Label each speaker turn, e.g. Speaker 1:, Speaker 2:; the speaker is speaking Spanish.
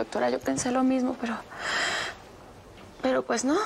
Speaker 1: doctora, yo pensé lo mismo, pero... Pero pues no.